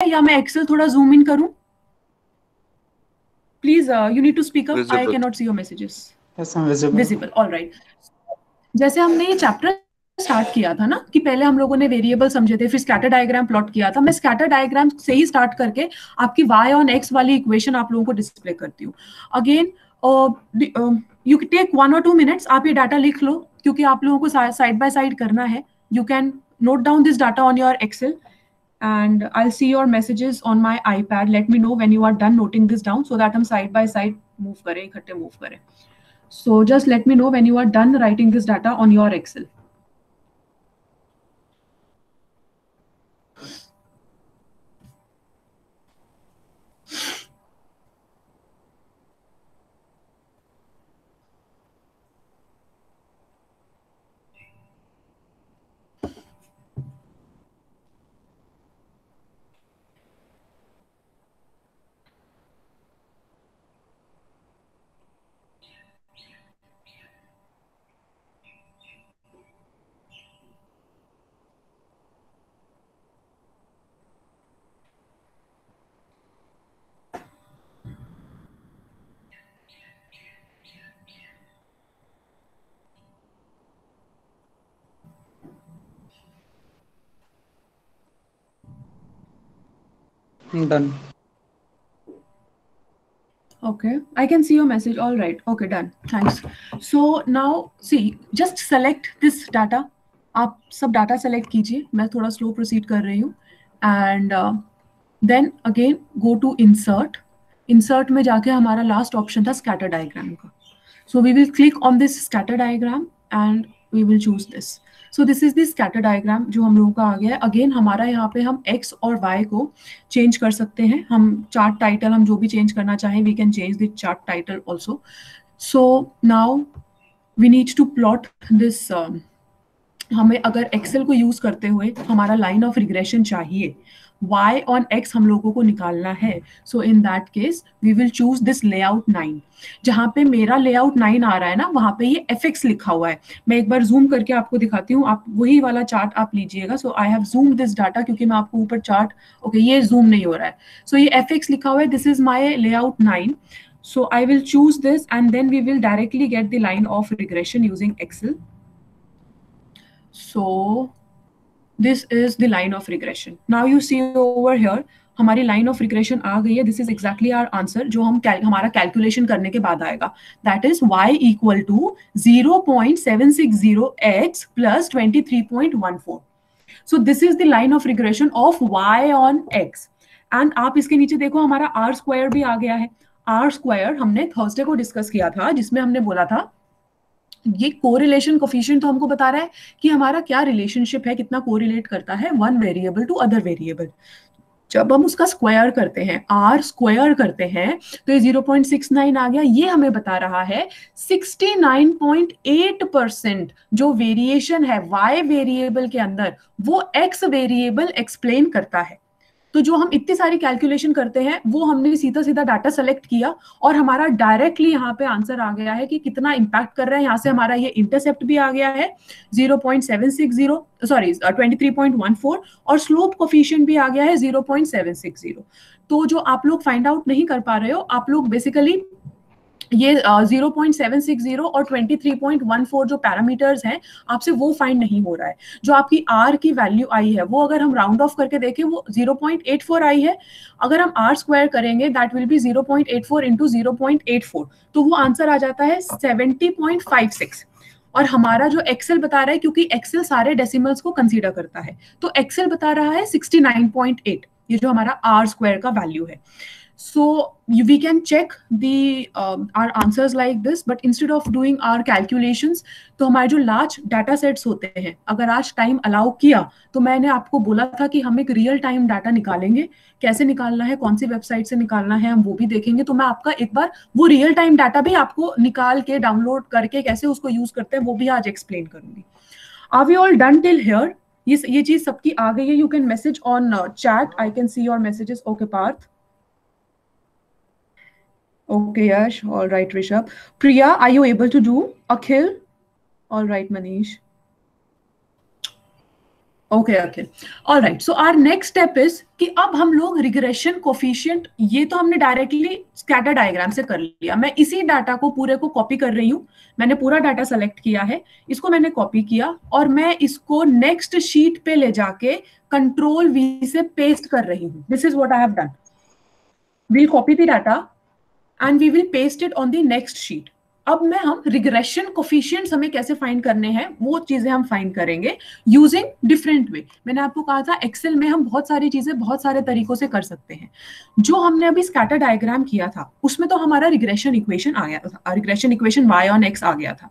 या मैं एक्सेल थोड़ा जूम इन करूँ? Please you need to speak up I can not see your messages visible visible alright जैसे हमने ये चैप्टर स्टार्ट किया था ना कि पहले हम लोगों ने वेरिएबल समझे थे फिर स्कैटर डायग्राम प्लॉट किया था मैं स्कैटर डायग्राम से ही स्टार्ट करके आपकी वाई ऑन एक्स वाली इक्वेशन आप लोगों को डिस्प्ले करती हूँ। अगेन यू टेक वन और टू मिनट्स आप ये डाटा लिख लो क्योंकि आप लोगों को साइड बाय साइड करना है। You can note down this data on your excel. and I'll see your messages on my iPad. Let me know when you are done noting this down so that I'm side by side move kare, move kare. So just let me know when you are done writing this data on your Excel. Done. Okay, I can see your message. All right. Okay, done. Thanks. So now see, just select this data. आप सब data select कीजिए मैं थोड़ा slow proceed कर रही हूँ and then again go to insert insert में जाके हमारा लास्ट ऑप्शन था स्कैटर डायग्राम का so we will click on this scatter diagram and we will choose this so this is this scatter diagram जो हम लोगों का आ गया है। अगेन हमारा यहाँ पे हम एक्स और वाई को चेंज कर सकते हैं। हम चार्ट टाइटल हम जो भी चेंज करना चाहें we can change this chart title also so now we need to plot this हमें अगर एक्सेल को यूज़ करते हुए हमारा लाइन ऑफ़ रिग्रेशन चाहिए y ऑन x हम लोगों को निकालना है। So in that case we will choose this layout nine जहाँ पे मेरा लेआउट नाइन आ रहा है ना वहाँ पे ये एफ़ एक्स लिखा हुआ है। मैं एक बार जूम करके आपको दिखाती हूँ। आप वही वाला चार्ट आप लीजिएगा। So I have zoom this data क्योंकि मैं आपको ऊपर चार्ट ओके okay, ये जूम नहीं हो रहा है। सो so, ये एफ़ एक्स लिखा हुआ है। This is my layout nine so i will choose this and then we will directly get the line of regression using excel. So this is the line of regression. Now you see over here, हमारी line of regression आ गई है. This is exactly our answer जो हम हमारा calculation करने के बाद आएगा. That is y equal to zero point seven six zero X plus twenty three point one four so this is the line of regression of y on x. And आप इसके नीचे देखो, हमारा आर स्क्वायर भी आ गया है. R square हमने थर्सडे को डिस्कस किया था, जिसमें हमने बोला था ये कोरिलेशन कोफिशिएंट तो हमको बता रहा है कि हमारा क्या रिलेशनशिप है, कितना कोरिलेट करता है one variable to other variable जब हम उसका स्क्वायर करते हैं आर स्क्वायर करते हैं तो ये 0.69 आ गया। ये हमें बता रहा है 69.8 परसेंट जो वेरिएशन है वाई वेरिएबल के अंदर, वो एक्स वेरिएबल एक्सप्लेन करता है। तो जो हम इतनी सारी कैलकुलेशन करते हैं, वो हमने सीधा सीधा डाटा सेलेक्ट किया और हमारा डायरेक्टली यहाँ पे आंसर आ गया है कि कितना इम्पैक्ट कर रहा है। यहाँ से हमारा ये इंटरसेप्ट भी आ गया है 0.760 सॉरी 23.14 और स्लोप कोफिशियंट भी आ गया है 0.760 तो जो आप लोग फाइंड आउट नहीं कर पा रहे हो, आप लोग बेसिकली ये zero point seven six zero और twenty three point one four जो पैरामीटर्स हैं, आपसे वो फाइंड नहीं हो रहा है। जो आपकी आर की वैल्यू आई है, वो अगर हम राउंड ऑफ़ करके देखें, वो ज़ीरो पॉइंट एट फोर आई है। अगर हम आर स्क्वायर करेंगे that will be zero point eight four into zero point eight four तो वो आंसर आ जाता है सेवेंटी पॉइंट फाइव सिक्स और हमारा जो एक्सेल बता रहा है, क्योंकि एक्सेल सारे डेसिमल्स को कंसीडर करता है तो एक्सेल बता रहा है सिक्सटी नाइन पॉइंट एट ये जो हमारा आर स्क्वायर का वैल्यू है। So we can check the um, our answers like this but instead of doing our calculations तो हमारे जो लार्ज डाटा सेट्स होते हैं अगर आज टाइम अलाउ किया तो मैंने आपको बोला था कि हम एक रियल टाइम डाटा निकालेंगे। कैसे निकालना है कौन सी वेबसाइट से निकालना है हम वो भी देखेंगे। तो मैं आपका एक बार वो रियल टाइम डाटा भी आपको निकाल के डाउनलोड करके कैसे उसको यूज़ करते हैं वो भी आज एक्सप्लेन करूँगी। Are we all done till here ये ये चीज़ सबकी आ गई है। You can message on chat I can see your messages okay Parth Okay, Yash. All right, Rishabh. Priya, are you able to do? Akhil? All right, Manish. Okay okay all right so our next step is कि अब हम लोग regression coefficient ये तो हमने directly scatter diagram से कर लिया मैं इसी डाटा को पूरे को कॉपी कर रही हूँ मैंने पूरा डाटा सेलेक्ट किया है इसको मैंने कॉपी किया और मैं इसको नेक्स्ट शीट पे ले जाके कंट्रोल वी से पेस्ट कर रही हूँ this is what I have done we copy the data and we will paste it on the next sheet अब मैं हम रिग्रेशन कोफिशियंट्स हमें कैसे फाइंड करने हैं, वो चीज़ें हम फाइंड करेंगे यूजिंग डिफरेंट वे मैंने आपको कहा था एक्सेल में हम बहुत सारी चीज़ें बहुत सारे तरीकों से कर सकते हैं। जो हमने अभी स्कैटर डायग्राम किया था, उसमें तो हमारा रिग्रेशन इक्वेशन आ गया था regression equation Y on X आ गया था।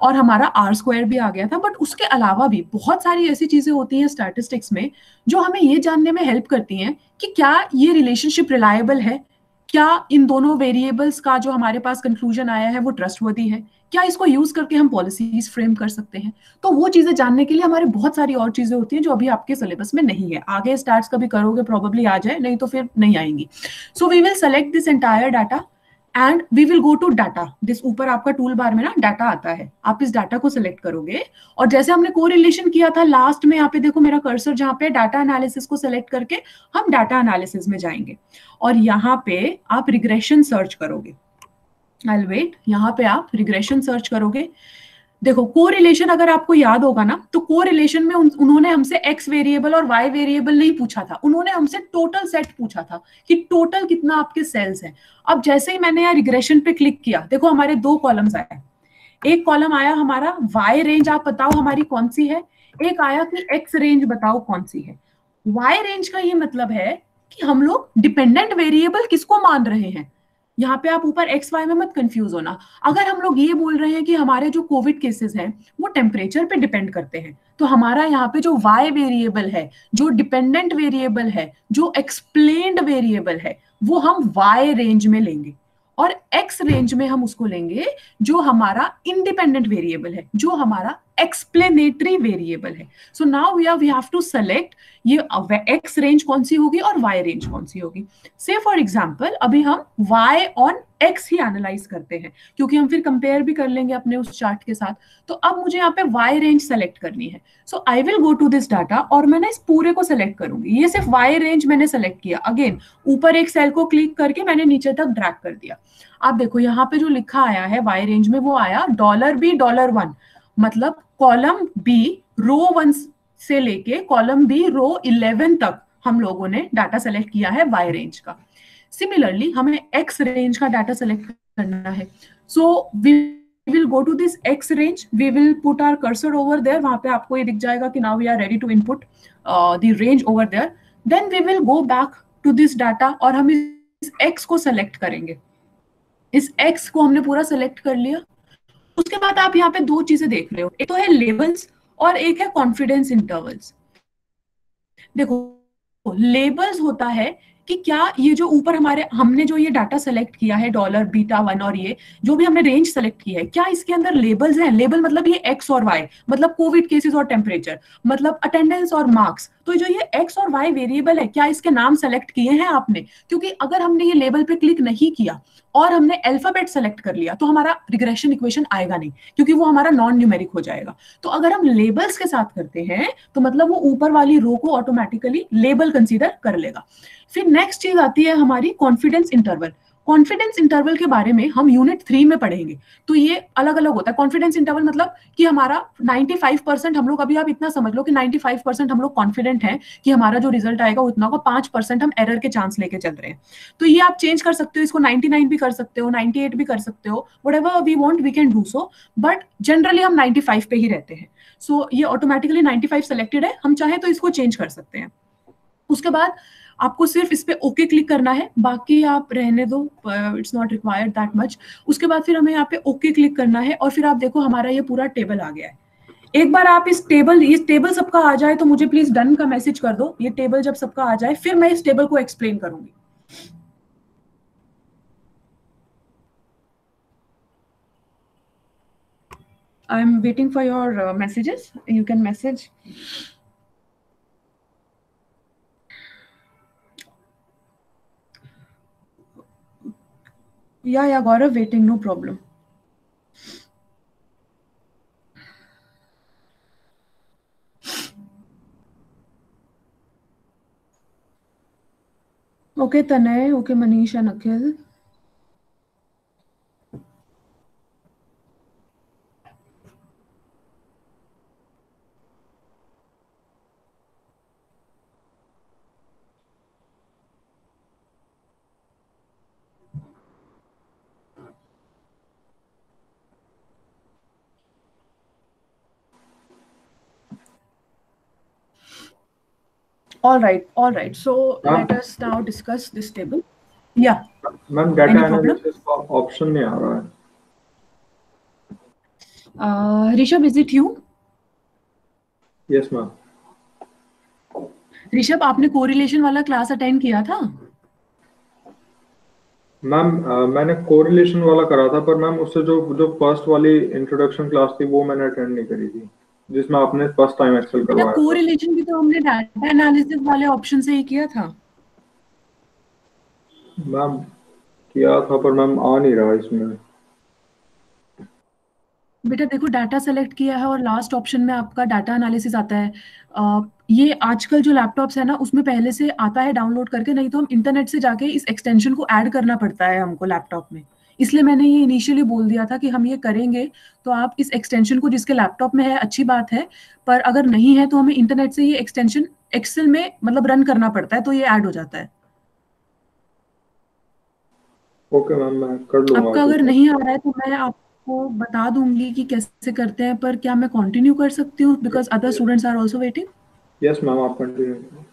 और हमारा आर स्क्वायर भी आ गया था बट उसके अलावा भी बहुत सारी ऐसी चीज़ें होती हैं स्टैटिस्टिक्स में, जो हमें ये जानने में हेल्प करती हैं कि क्या ये रिलेशनशिप रिलायबल है क्या इन दोनों वेरिएबल्स का जो हमारे पास कंक्लूजन आया है, वो ट्रस्टवर्दी है? क्या इसको यूज़ करके हम पॉलिसीज़ फ्रेम कर सकते हैं? तो वो चीज़ें जानने के लिए हमारे बहुत सारी और चीज़ें होती हैं जो अभी आपके सिलेबस में नहीं है। आगे स्टार्ट कभी करोगे प्रॉब्लली आ जाए, नहीं तो फिर नहीं आएँगी। So we will select this entire data and we will go to data जिस ऊपर आपका टूल बार में ना डाटा आता है। आप इस डाटा को सिलेक्ट करोगे। और जैसे हमने को किया था लास्ट में, यहाँ पे देखो मेरा कर्सर जहाँ पे डाटा एनालिसिस को सिलेक्ट करके हम डाटा एनालिसिस में जाएँगे। और यहाँ पे आप रिग्रेशन सर्च करोगे। आई वेट यहाँ पे आप रिग्रेशन सर्च करोगे। देखो को रिलेशन अगर आपको याद होगा ना तो को रिलेशन में उन, उन्होंने हमसे एक्स वेरिएबल और वाई वेरिएबल नहीं पूछा था। उन्होंने हमसे टोटल सेट पूछा था कि टोटल कितना आपके सेल्स हैं। अब जैसे ही मैंने यहाँ रिग्रेशन पे क्लिक किया देखो हमारे दो कॉलम्स आए। एक कॉलम आया हमारा वाई रेंज आप बताओ हमारी कौन सी है? एक आया कि एक्स रेंज बताओ कौन सी है। वाई रेंज का ये मतलब है कि हम लोग डिपेंडेंट वेरिएबल किसको मान रहे हैं? यहाँ पे आप ऊपर एक्स वाई में मत कंफ्यूज होना। अगर हम लोग ये बोल रहे हैं कि हमारे जो कोविड केसेस हैं, वो टेम्परेचर पे डिपेंड करते हैं तो हमारा यहाँ पे जो वाई वेरिएबल है, जो डिपेंडेंट वेरिएबल है, जो एक्सप्लेन्ड वेरिएबल है, वो हम वाई रेंज में लेंगे। और एक्स रेंज में हम उसको लेंगे जो हमारा इंडिपेंडेंट वेरिएबल है, जो हमारा एक्सप्लेनेटरी वेरिएबल है। So now we we have to select ये एक्स रेंज कौन सी होगी और वाई रेंज कौन सी होगी। से फॉर एग्ज़ाम्पल अभी हम वाई ऑन एक्स ही एनालाइज करते हैं, क्योंकि हम फिर कंपेयर भी कर लेंगे अपने उस चार्ट के साथ। तो अब मुझे यहाँ पे वाई रेंज सेलेक्ट करनी है। So I will go to this data और मैं ना इस पूरे को सेलेक्ट करूँगी। ये सिर्फ़ वाई रेंज मैंने सेलेक्ट किया। अगेन ऊपर एक सेल को क्लिक करके मैंने नीचे तक ड्रैग कर दिया। आप देखो, यहाँ पे जो लिखा आया है वाई रेंज में वो आया डॉलर बी डॉलर वन मतलब कॉलम बी रो वन से लेके कॉलम बी रो इलेवन तक हम लोगों ने डाटा सेलेक्ट किया है वाई रेंज का। सिमिलरली हमें एक्स रेंज का डाटा सेलेक्ट करना है। So we will go to this X range we will put our cursor over there वहाँ पे आपको ये दिख जाएगा कि now we are ready to input the range over there then we will go back to this data और हम इस एक्स को सेलेक्ट करेंगे। इस एक्स को हमने पूरा सेलेक्ट कर लिया। उसके बाद आप यहाँ पे दो चीज़ें देख रहे हो। एक तो है लेबल्स और एक है कॉन्फिडेंस इंटरवल्स देखो लेबल्स होता है कि क्या ये जो ऊपर हमारे, हमने जो ये डाटा सेलेक्ट किया है डॉलर बीटा वन और ये, जो भी हमने रेंज सेलेक्ट की है, क्या इसके अंदर लेबल्स हैं? लेबल मतलब ये एक्स और वाई मतलब कोविड केसेस और टेम्परेचर मतलब अटेंडेंस और मार्क्स तो जो ये एक्स और वाई वेरिएबल है, क्या इसके नाम सेलेक्ट किए हैं आपने? क्योंकि अगर हमने ये लेबल पे क्लिक नहीं किया और हमने अल्फ़ाबेट सेलेक्ट कर लिया तो हमारा रिग्रेशन इक्वेशन आएगा नहीं, क्योंकि वो हमारा नॉन न्यूमेरिक हो जाएगा। तो अगर हम लेबल्स के साथ करते हैं तो मतलब वो ऊपर वाली रो को ऑटोमेटिकली लेबल कंसिडर कर लेगा। फिर नेक्स्ट चीज़ आती है हमारी कॉन्फिडेंस इंटरवल कॉन्फिडेंस इंटरवल के बारे में हम यूनिट थ्री में पढ़ेंगे। तो ये अलग अलग होता है। कॉन्फिडेंस इंटरवल मतलब कि हमारा 95 परसेंट हम लोग अभी आप इतना समझ लो कि 95 परसेंट हम लोग कॉन्फिडेंट हैं कि हमारा जो रिज़ल्ट आएगा उतना का पाँच परसेंट हम एरर के चांस लेके चल रहे हैं। तो ये आप चेंज कर सकते हो इसको 99 भी कर सकते हो 98 भी कर सकते हो whatever we want we can do so but generally हम 95 पे ही रहते हैं। सो so, ये ऑटोमेटिकली 95 सेलेक्टेड है हम चाहे तो इसको चेंज कर सकते हैं। उसके बाद आपको सिर्फ़ इस पे ओके क्लिक करना है, बाकी आप रहने दो it's not required that much उसके बाद फिर हमें यहाँ पे ओके क्लिक करना है और फिर आप देखो हमारा ये पूरा टेबल आ गया है। एक बार आप इस टेबल इस टेबल सबका आ जाए तो मुझे प्लीज़ डन का मैसेज कर दो। ये टेबल जब सबका आ जाए, फिर मैं इस टेबल को एक्सप्लेन करूँगी। I am waiting for your messages you can message Yeah, yeah, got a waiting, no problem. Okay, Tanay, okay, Manish and Akhil. All right all right. So Ma'am? let us now discuss this table. Yeah. Ma'am data? Analysis का option नहीं आ रहा है। Uh, rishabh is it you? Yes ma'am Rishabh आपने correlation वाला class attend किया था? Ma'am अ, मैंने कोरिलेशन वाला करा था पर मैम उससे जो जो फ़र्स्ट वाली इंट्रोडक्शन क्लास थी वो मैंने अटेंड नहीं करी थी। जिसमें आपने फ़र्स्ट टाइम एक्सेल करवाया था। कोरिलेशन भी तो हमने डाटा एनालिसिस वाले ऑप्शन से ही किया था। मैम किया था पर मैम आ नहीं रहा इसमें। बेटा देखो डाटा सेलेक्ट किया है और लास्ट ऑप्शन में आपका डाटा एनालिसिस आता है। अ, ये आजकल जो लैपटॉप्स है ना उसमें पहले से आता है डाउनलोड करके नहीं तो हम इंटरनेट से जाके इस एक्सटेंशन को ऐड करना पड़ता है हमको लैपटॉप में। इसलिए मैंने ये इनिशियली बोल दिया था कि हम ये करेंगे तो आप इस एक्सटेंशन को जिसके लैपटॉप में है अच्छी बात है पर अगर नहीं है तो हमें इंटरनेट से ये एक्सटेंशन एक्सेल में मतलब रन करना पड़ता है तो ये ऐड हो जाता है। ओके मैम मैं कर लूँगा आपका अगर नहीं आ रहा है तो मैं आपको बता दूँगी कि कैसे करते हैं पर क्या मैं कंटिन्यू कर सकती हूँ? Because other students are also waiting yes ma'am आप continue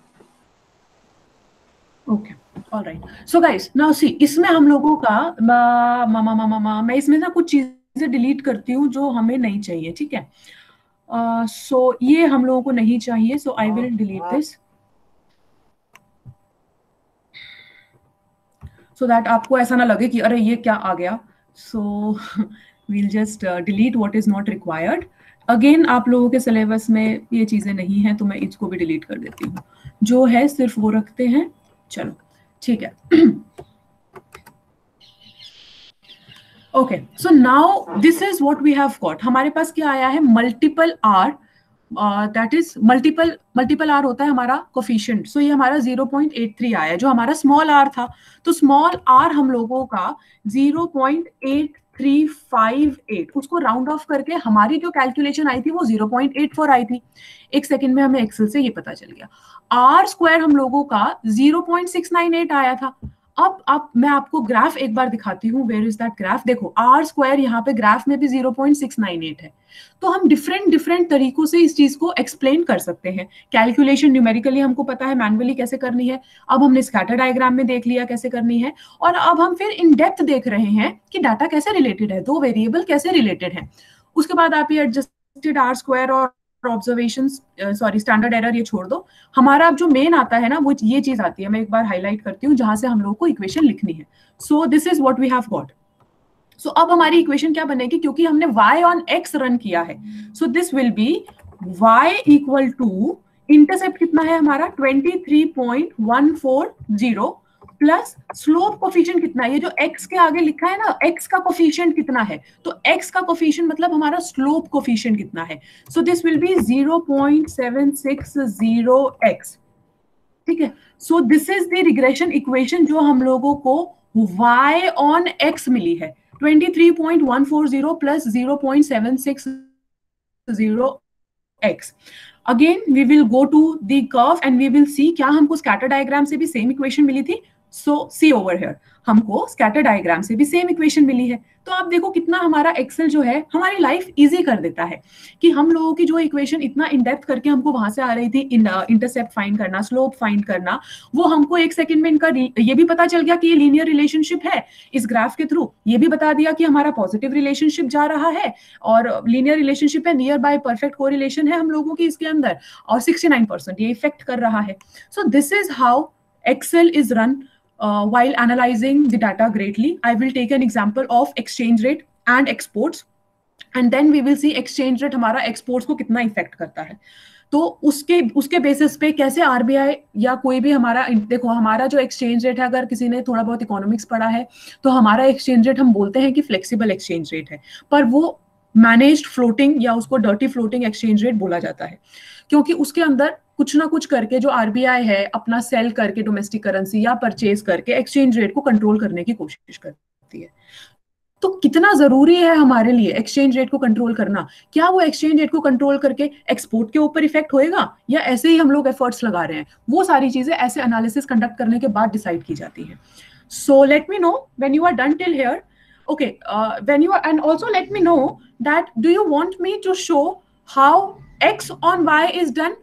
okay alright so guys now see इसमें हम लोगों का मा, मा, मा, मा, मा, मैं इसमें ना कुछ चीज़ें डिलीट करती हूँ जो हमें नहीं चाहिए ठीक है? सो uh, so, ये हम लोगों को नहीं चाहिए so I will delete this so that आपको ऐसा ना लगे कि अरे ये क्या आ गया? So we'll just delete what is not required again आप लोगों के सिलेबस में ये चीज़ें नहीं हैं तो मैं इसको भी डिलीट कर देती हूँ। जो है सिर्फ़ वो रखते हैं। चलो। ठीक है। Okay so now this is what we have got हमारे पास क्या आया है? Multiple R that is multiple multiple R होता है हमारा कोफिशियंट सो so, ये हमारा 0.83 आया जो हमारा स्मॉल आर था। तो स्मॉल आर हम लोगों का 0.8358 उसको राउंड ऑफ़ करके हमारी जो कैलकुलेशन आई थी वो 0.84 आई थी। एक सेकेंड में हमें एक्सेल से ये पता चल गया। आर स्क्वायर हम लोगों का 0.698 आया था। अब आप मैं आपको ग्राफ एक बार दिखाती हूँ वेयर इज़ दैट ग्राफ देखो आर स्क्वायर यहाँ पे ग्राफ में भी 0.698 है। तो हम डिफरेंट डिफरेंट तरीकों से इस चीज़ को एक्सप्लेन कर सकते हैं। कैलकुलेशन न्यूमेरिकली हमको पता है मैनुअली कैसे करनी है। अब हमने स्कैटर डायग्राम में देख लिया कैसे करनी है। और अब हम फिर इन डेप्थ देख रहे हैं कि डाटा कैसे रिलेटेड है, दो वेरिएबल कैसे रिलेटेड है। उसके बाद आप ये एडजस्टेड आर स्क्वायर और ऑब्जर्वेशन सॉरी स्टैंडर्ड एरर ये छोड़ दो। हमारा अब जो मेन आता है ना, वो ये चीज़ आती है, मैं एक बार हाईलाइट करती हूँ, जहाँ से हम लोग को इक्वेशन लिखनी है। So this is what we have got so अब हमारी इक्वेशन क्या बनेगी? क्योंकि हमने y ऑन x रन किया है। So this will be y equal to intercept कितना है हमारा? 23.140 प्लस स्लोप कोफिशिएंट कितना है? ये जो x के आगे लिखा है ना, x का कोफिशिएंट कितना है? तो x का कोफिशिएंट मतलब हमारा स्लोप कोफिशिएंट कितना है? So this will B 0.760x ठीक है? So this is the regression equation जो हम लोगों को y ऑन x मिली है। 23.140 plus 0.760x again we will go to the curve and we will see क्या हमको स्कैटर डायग्राम से भी सेम इक्वेशन मिली थी? सो सी ओवर हियर हमको स्कैटर डायग्राम से भी सेम इक्वेशन मिली है। तो आप देखो कितना हमारा एक्सेल जो है, हमारी लाइफ इजी कर देता है कि हम लोगों की जो इक्वेशन इतना इन डेप्थ करके हमको वहाँ से आ रही थी इंटरसेप्ट फाइंड करना स्लोप फाइंड करना, वो हमको एक सेकंड में इनका ये भी पता चल गया कि ये लीनियर रिलेशनशिप है इस ग्राफ के थ्रू ये भी बता दिया कि हमारा पॉजिटिव रिलेशनशिप जा रहा है और लीनियर रिलेशनशिप है नियर बाय परफेक्ट कोरिलेशन है हम लोगों की इसके अंदर और 69 परसेंट ये इफ़ेक्ट कर रहा है। So this is how Excel is run uh, while analyzing the data greatly. I will take an example of exchange rate and exports. And then we will see exchange rate हमारा exports को कितना effect करता है तो उसके उसके basis पे कैसे आरबीआई या कोई भी हमारा देखो हमारा जो एक्सचेंज रेट है अगर किसी ने थोड़ा बहुत इकोनॉमिक्स पढ़ा है तो हमारा एक्सचेंज रेट हम बोलते हैं कि फ्लेक्सिबल एक्सचेंज रेट है पर वो मैनेज्ड फ्लोटिंग या उसको डर्टी फ्लोटिंग एक्सचेंज रेट बोला जाता है क्योंकि उसके अंदर कुछ ना कुछ करके जो आरबीआई है अपना सेल करके डोमेस्टिक करेंसी या परचेज करके एक्सचेंज रेट को कंट्रोल करने की कोशिश करती है। तो कितना ज़रूरी है हमारे लिए एक्सचेंज रेट को कंट्रोल करना? क्या वो एक्सचेंज रेट को कंट्रोल करके एक्सपोर्ट के ऊपर इफ़ेक्ट होएगा? या ऐसे ही हम लोग एफर्ट्स लगा रहे हैं? वो सारी चीज़ें ऐसे एनालिसिस कंडक्ट करने के बाद डिसाइड की जाती है। So let me know when you are done till here uh, when you are and also let me know that do you want me to show how x on y is done